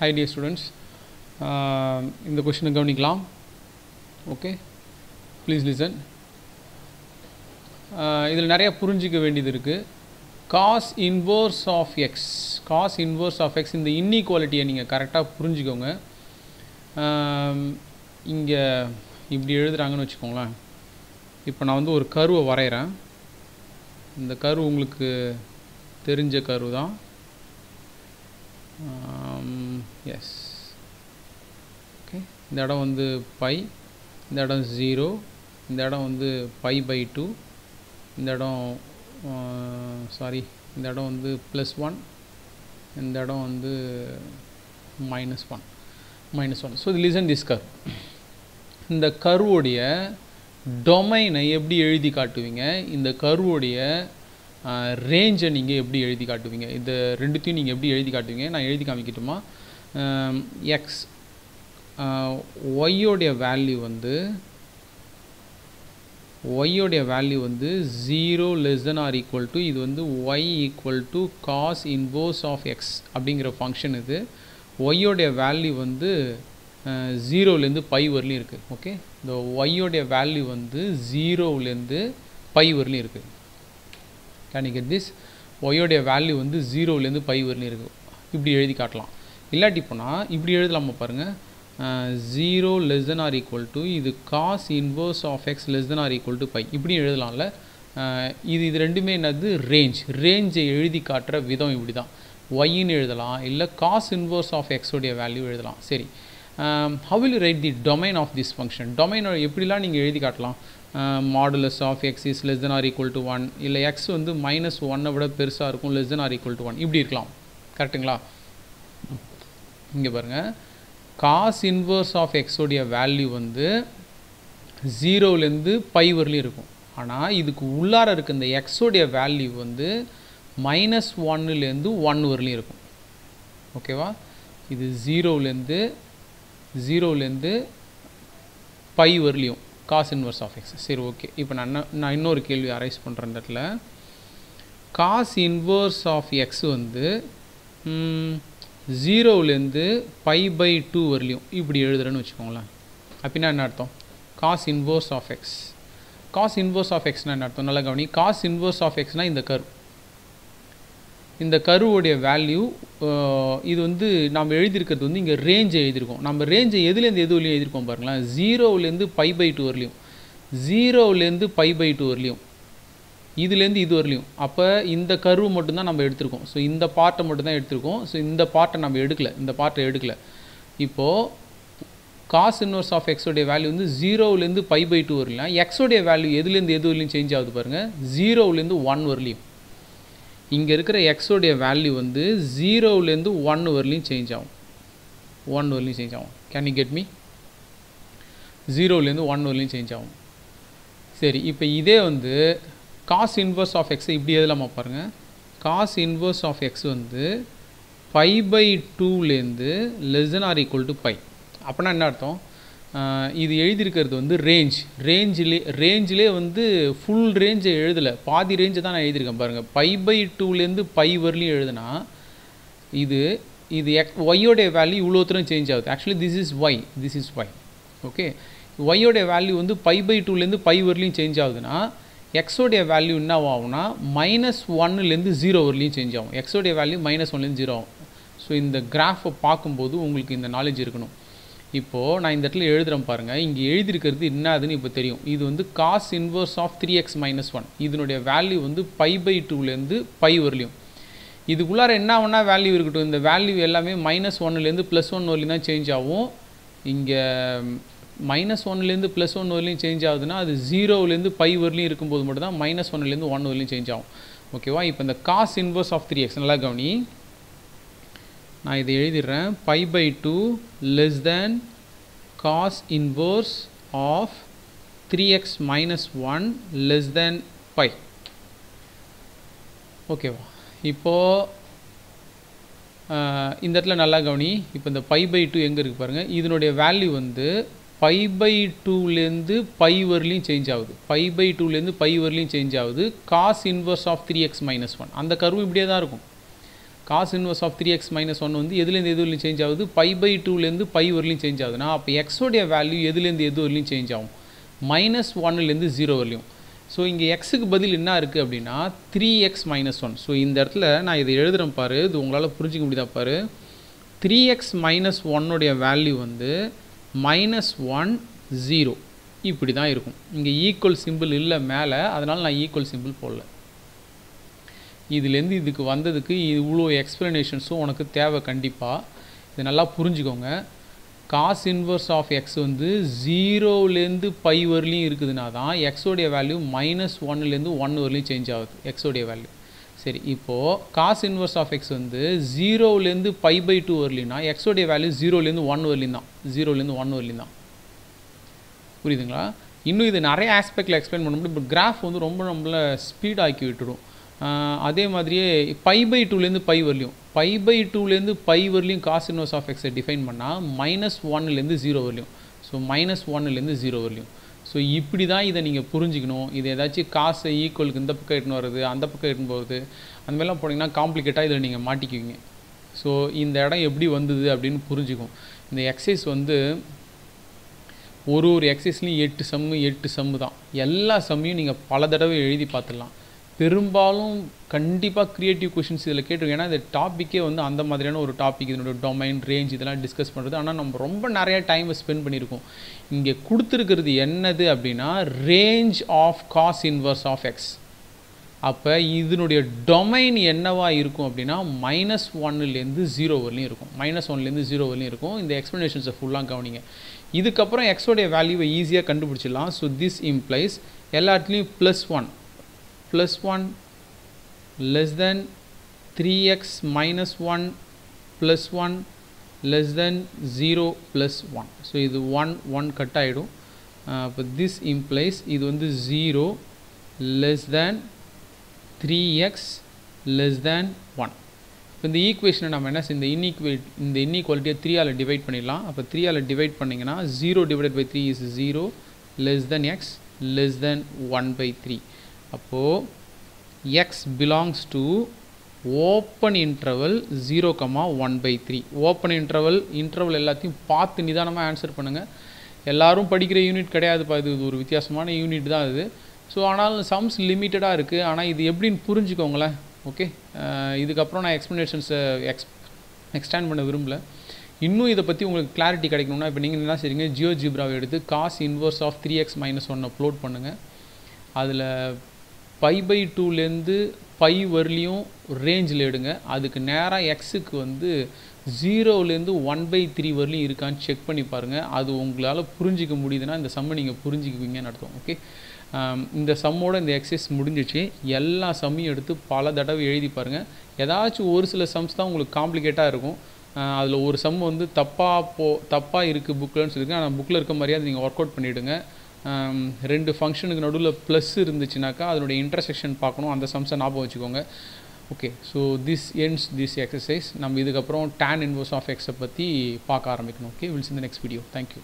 High dear students இந்த கொஷினை கவனிக்கலாம். ஓகே ப்ளீஸ் லிசன் இதில் நிறையா புரிஞ்சிக்க வேண்டியது இருக்குது cos inverse of x cos inverse of x இந்த இன்இக்வாலிட்டியை நீங்கள் கரெக்டாக புரிஞ்சுக்கோங்க. Um, இங்கே இப்படி எழுதுகிறாங்கன்னு வச்சுக்கோங்களேன். இப்போ நான் வந்து ஒரு கருவை வரைகிறேன் இந்த கரு உங்களுக்கு தெரிஞ்ச கரு தான் uh, எஸ் ஓகே இந்த இடம் வந்து பை இந்த இடம் ஜீரோ இந்த இடம் வந்து பை பை டூ இந்த இடம் சாரி இந்த இடம் வந்து ப்ளஸ் ஒன் இந்த இடம் வந்து minus one minus one so இது லிசன் திஸ் கர் இந்த கருவுடைய டொமைனை எப்படி எழுதி காட்டுவீங்க? இந்த கருவுடைய ரேஞ்சை நீங்கள் எப்படி எழுதி காட்டுவீங்க? இந்த ரெண்டுத்தையும் நீங்கள் எப்படி எழுதி காட்டுவீங்க? நான் எழுதி காமிக்கட்டுமா? எக்ஸ் ஒய்யோடைய வேல்யூ வந்து ஒய்யோடைய வேல்யூ வந்து zero less than or equal to இது வந்து y equal to cos inverse of x அப்படிங்கிற ஃபங்க்ஷன் இது. ஒய்யோடைய வேல்யூ வந்து ஜீரோலேருந்து பை வரலையும் இருக்குது ஓகே இந்த ஒய்யோடைய வேல்யூ வந்து ஜீரோலேருந்து பை வரலையும் இருக்குது கேன் கெட் திஸ் ஒய்யோடைய வேல்யூ வந்து ஜீரோலேருந்து பை வரலையும் இருக்குது இப்படி எழுதி காட்டலாம். இல்லாட்டி போனால் இப்படி எழுதலாமா பாருங்கள் zero less than or equal to இது cos inverse of x less than or equal to pi இப்படி எழுதலாம்ல. இது இது ரெண்டுமே என்னது? ரேஞ்ச் ரேஞ்சை எழுதி காட்டுற விதம் இப்படி தான் ஒய்ன்னு எழுதலாம் இல்லை காஸ் இன்வர்ஸ் ஆஃப் எக்ஸோடைய வேல்யூ எழுதலாம். சரி. How will write the domain of this function domain எப்படிலாம் நீங்கள் எழுதி காட்டலாம்? Modulus of x is less than or equal to one இல்லை எக்ஸ் வந்து மைனஸ் ஒன்னை விட பெருசாக இருக்கும் less than or equal to one இப்படி இருக்கலாம். கரெக்டுங்களா இங்கே பாருங்கள் காஸ் இன்வர்ஸ் ஆஃப் எக்ஸோடைய வேல்யூ வந்து ஜீரோலேருந்து பை வரலையும் இருக்கும். ஆனால் இதுக்கு உள்ளார இருக்க இந்த எக்ஸோடைய வேல்யூ வந்து மைனஸ் ஒன்னுலேருந்து ஒன் வரலையும் இருக்கும். ஓகேவா இது ஜீரோலேருந்து ஜீரோலேருந்து பை வரலையும் காஸ் இன்வர்ஸ் ஆஃப் எக்ஸ் சரி ஓகே இப்போ நான் நான் இன்னொரு கேள்வி அரைஸ் பண்ணுறேன் இந்த இடத்துல. காஸ் இன்வர்ஸ் ஆஃப் எக்ஸ் வந்து ஜீரோவிலேருந்து பை பை டூ வரலையும். இப்படி எழுதுறேன்னு வச்சுக்கோங்களேன். அப்படின்னா என்ன அர்த்தம்? Cos inverse of x cos inverse of எக்ஸ்னால் என்ன அர்த்தம்? நல்லா கவனி. காஸ் இன்வர்ஸ் ஆஃப் எக்ஸ்னால் இந்த கரு இந்த கருவுடைய வேல்யூ இது வந்து நம்ம எழுதியிருக்கிறது வந்து இங்கே ரேஞ்சை எழுதியிருக்கோம். நம்ம ரேஞ்சை எதுலேருந்து எது வரலையும் எழுதியிருக்கோம் பாருங்களேன். ஜீரோலேருந்து பை பை டூ வரலையும். ஜீரோவிலேருந்து பை பை டூ வரலையும். இதுலேருந்து இது வரலையும் அப்போ இந்த கருவு மட்டும்தான் நம்ம எடுத்திருக்கோம். ஸோ இந்த பார்ட்டை மட்டும்தான் எடுத்திருக்கோம். ஸோ இந்த பார்ட்டை நம்ம எடுக்கலை. இந்த பார்ட்டை எடுக்கலை. இப்போது காஸ் இன்வர்ஸ் ஆஃப் எக்ஸோடைய வேல்யூ வந்து ஜீரோவிலேருந்து பை பை டூ வரலாம் எக்ஸோடைய வேல்யூ எதுலேருந்து எது வரலையும் சேஞ்ச் ஆகுது பாருங்கள் ஜீரோலேருந்து ஒன் வரலையும் இங்கே இருக்கிற எக்ஸோடைய வேல்யூ வந்து ஜீரோலேருந்து ஒன் வரலையும் சேஞ்ச் ஆகும். ஒன் வரலையும் சேஞ்ச் ஆகும். கேன் யூ கெட் மீ ஜீரோலேருந்து ஒன் வரலையும் சேஞ்ச் ஆகும். சரி இப்போ இதே வந்து காஸ் இன்வர்ஸ் ஆஃப் எக்ஸ் இப்படி எதுலாமா பாருங்கள் காஸ் இன்வர்ஸ் ஆஃப் எக்ஸ் வந்து பை பை டூலேருந்து less than or equal to pi அப்படின்னா என்ன அர்த்தம்? இது எழுதியிருக்கிறது வந்து ரேஞ்ச் ரேஞ்சிலே ரேஞ்சிலே வந்து ஃபுல் ரேஞ்சை எழுதலை. பாதி ரேஞ்சை தான் நான் எழுதியிருக்கேன் பாருங்கள் பை பை டூலேருந்து பை வரலையும் எழுதுனா இது இது எக் ஒய்யோடைய வேல்யூ இவ்வளோ தூரம் சேஞ்ச் ஆகுது. Actually this is y this is y okay ஒய்யோடைய value வந்து பை பை டூலேருந்து பை வரலையும் சேஞ்ச் ஆகுதுன்னா எக்ஸோடைய வேல்யூ என்ன ஆகும்னா மைனஸ் ஒன்னுலேருந்து ஜீரோ வரலையும் சேஞ்ச் ஆகும். எக்ஸோடைய வேல்யூ மைனஸ் ஒன்லேருந்து ஜீரோ ஆகும். ஸோ இந்த கிராஃபை பார்க்கும்போது உங்களுக்கு இந்த நாலேஜ் இருக்கணும். இப்போது நான் இந்த இடத்துல எழுதுகிறேன் பாருங்கள் இங்கே எழுதியிருக்கிறது என்னதுன்னு இப்போ தெரியும். இது வந்து cos inverse of three x minus one இதனுடைய வேல்யூ வந்து பை பை டூலேருந்து பை வரலையும் இதுக்குள்ளார என்ன ஒன்றா வேல்யூ இருக்கட்டும். இந்த வேல்யூ எல்லாமே மைனஸ் ஒன்னுலேருந்து ப்ளஸ் ஒன் வரலையும் தான் சேஞ்ச் ஆகும். இங்கே மைனஸ் ஒன்லேருந்து ப்ளஸ் ஒன் வரலையும் சேஞ்ச் ஆகுதுன்னா அது ஜீரோலேருந்து பை வரலையும் இருக்கும்போது மட்டும் தான் மைனஸ் ஒன்லேருந்து ஒன் வரலையும் சேஞ்ச் ஆகும் ஓகேவா இப்போ இந்த cos inverse of three x நல்லா கவனி. நான் இதை எழுதிடுறேன். Pi pi two less than cos inverse of three x minus one less than pi ஓகேவா இப்போது இந்த இடத்துல நல்லா கவனி. இப்போ இந்த பை பை டூ எங்கே இருக்குது பாருங்கள் இதனுடைய வேல்யூ வந்து பை பை டூலேருந்து பை வரலையும் சேஞ்ச் ஆகுது. பை பை டூலேருந்து பை வரலையும் சேஞ்ச் ஆகுது. Cos inverse of three x minus one அந்த கருவு இப்படியே தான் இருக்கும். Cos inverse of three x minus one வந்து எதுலேருந்து எது வரலையும் சேஞ்ச் ஆகுது? பை பை டூலேருந்து பை வரலையும் சேஞ்ச் ஆகுதுன்னா அப்போ எக்ஸோடைய வேல்யூ எதுலேருந்து எது வரலையும் சேஞ்ச் ஆகும்? மைனஸ் ஒன்னுலேருந்து ஜீரோ வரலையும் ஸோ இங்கே எக்ஸுக்கு பதில் என்ன இருக்குது அப்படின்னா three x minus one so இந்த இடத்துல நான் இதை எழுதுகிறேன் பாரு. இது உங்களால் புரிஞ்சிக்க முடியுதா பாரு? த்ரீ எக்ஸ் மைனஸ் ஒன்னுடைய வேல்யூ வந்து மைனஸ் ஒன் ஜீரோ இப்படி தான் இருக்கும். இங்கே ஈக்குவல் சிம்பிள் இல்லை மேலே அதனால் நான் ஈக்குவல் சிம்பிள் போடல. இதுலேருந்து இதுக்கு வந்ததுக்கு இவ்வளோ எக்ஸ்ப்ளனேஷன்ஸும் உனக்கு தேவை கண்டிப்பாக இது நல்லா புரிஞ்சுக்கோங்க. காஸ் இன்வர்ஸ் ஆஃப் எக்ஸ் வந்து ஜீரோலேருந்து பை வரலையும் இருக்குதுன்னா தான் எக்ஸோடைய வேல்யூ மைனஸ் ஒன்னுலேருந்து ஒன் வரலையும் சேஞ்ச் ஆகுது. எக்ஸோடைய வேல்யூ சரி இப்போது காஸ் இன்வர்ஸ் ஆஃப் எக்ஸ் வந்து ஜீரோலேருந்து பை பை டூ வரலின்னா எக்ஸோடைய வேல்யூ ஜீரோலேருந்து ஒன் வரலின் தான். ஜீரோலேருந்து ஒன் வரலின் தான். புரியுதுங்களா? இன்னும் இது நிறைய ஆஸ்பெக்டில் எக்ஸ்பிளைன் பண்ண முடியும். பட் கிராஃப் வந்து ரொம்ப நம்மள ஸ்பீட் ஆக்கி விட்டுரும். அதே மாதிரியே பை பை டூலேருந்து பை வரலையும். பை பை டூலேருந்து பை வரலையும் காஸ் இன்வர்ஸ் ஆஃப் எக்ஸை டிஃபைன் பண்ணால் மைனஸ் ஒன்னுலேருந்து ஜீரோ வரலையும். ஸோ மைனஸ் ஒன்னுலேருந்து ஜீரோ வரலையும். ஸோ இப்படி தான் இதை நீங்கள் புரிஞ்சுக்கணும். இது ஏதாச்சும் காசை ஈக்குவலுக்கு இந்த பக்கம் எட்டுன்னு வருது அந்த பக்கம் எட்டுன்னு போகிறது அந்த மாதிரிலாம் போனீங்கன்னா காம்ப்ளிகேட்டாக இதில் நீங்கள் மாட்டிக்குவீங்க. ஸோ இந்த இடம் எப்படி வந்தது அப்படின்னு புரிஞ்சுக்கும். இந்த எக்ஸசைஸ் வந்து ஒரு ஒரு எக்ஸசைஸ்லையும் எட்டு சம்மு எட்டு சம்மு தான். எல்லா சம்மையும் நீங்கள் பல தடவை எழுதி பார்த்துடலாம். பெரும்பாலும் கண்டிப்பாக க்ரியேட்டிவ் கொஷின்ஸ் இதில் கேட்டிருக்கோம். ஏன்னா இந்த டாப்பிக்கே வந்து அந்த மாதிரியான ஒரு டாபிக் இதனோட டொமைன் ரேஞ்ச் இதெல்லாம் டிஸ்கஸ் பண்ணுறது ஆனால் நம்ம ரொம்ப நிறைய டைமை ஸ்பெண்ட் பண்ணியிருக்கோம். இங்கே கொடுத்துருக்கிறது என்னது அப்படின்னா range of cos inverse of x அப்போ இதனுடைய டொமைன் என்னவாக இருக்கும் அப்படின்னா மைனஸ் ஒன்னுலேருந்து ஜீரோ வரலையும் இருக்கும். மைனஸ் ஒன்லேருந்து ஜீரோ வரலையும் இருக்கும். இந்த எக்ஸ்ப்ளனேஷன்ஸை ஃபுல்லாக கவனிங்க. இதுக்கப்புறம் எக்ஸோடைய வேல்யூவை ஈஸியாக கண்டுபிடிச்சிடலாம். ஸோ திஸ் இம்ப்ளைஸ் எல்லாத்துலேயும் plus one plus 1 less than 3x minus 1 plus 1 less than 0 plus 1 so இது 1 1 கட் ஆகிடும் அப்போ this implies இது வந்து 0 less than 3x less than 1 இப்போ இந்த ஈக்குவேஷனை நம்ம என்ன இந்த இன்இக்வேட் இந்த இன்இக்வாலிட்டியை த்ரீயால் டிவைட் பண்ணிடலாம். அப்போ த்ரீயால் டிவைட் பண்ணிங்கன்னா zero divide by three is zero less than x less than one by three அப்போது x belongs to open interval zero comma one by three open interval interval எல்லாத்தையும் பார்த்து நிதானமாக ஆன்சர் பண்ணுங்கள் எல்லோரும் படிக்கிற யூனிட் கிடையாதுப்பா இது ஒரு வித்தியாசமான யூனிட் தான் இது. ஸோ ஆனாலும் சம்ஸ் லிமிட்டடாக இருக்குது ஆனால் இது எப்படின்னு புரிஞ்சுக்கோங்களேன். ஓகே இதுக்கப்புறம் நான் எக்ஸ்ப்ளனேஷன்ஸை எக்ஸ் எக்ஸ்டேண்ட் பண்ண விரும்பல. இன்னும் இதை பற்றி உங்களுக்கு கிளாரிட்டி கிடைக்கணும்னா இப்போ நீங்கள் என்ன செய்றீங்க ஜியோ ஜிப்ராவை எடுத்து cos inverse of three x minus ஒன்னை அப்லோட் பண்ணுங்கள் அதில் பை பை டூலேருந்து பை வரலையும் ரேஞ்சில் எடுங்க. அதுக்கு நேராக எக்ஸுக்கு வந்து ஜீரோலேருந்து ஒன் பை த்ரீ வரலையும் இருக்கான்னு செக் பண்ணி பாருங்கள் அது உங்களால் புரிஞ்சிக்க முடியுதுன்னா இந்த சம்மை நீங்கள் புரிஞ்சிக்குவீங்கன்னு அர்த்தம். ஓகே இந்த சம்மோட இந்த எக்ஸசைஸ் முடிஞ்சிச்சு. எல்லா சம்மையும் எடுத்து பல தடவை எழுதி பாருங்கள் ஏதாச்சும் ஒரு சில சம்ஸ் தான் உங்களுக்கு காம்ப்ளிகேட்டாக இருக்கும். அதில் ஒரு சம் வந்து தப்பாக போ தப்பாக இருக்குது புக்கில்னு சொல்லியிருக்கேன் ஆனால் புக்கில் இருக்க மாதிரியே அதை நீங்கள் ஒர்க் அவுட் பண்ணிவிடுங்க ரெண்டு ஃபங்க்ஷனுக்கு நடுவில் ப்ளஸ் இருந்துச்சுனாக்கா அதனுடைய இன்டர்செக்ஷன் பார்க்கணும். அந்த சம்ஸை ஞாபகம் வச்சுக்கோங்க. Okay so this ends this exercise நம்ம இதுக்கப்புறம் டேன் இன்வர்ஸ் ஆஃப் எக்ஸை பற்றி பார்க்க ஆரம்பிக்கணும். ஓகே வில்ஸ் இந்த நெக்ஸ்ட் வீடியோ தேங்க்யூ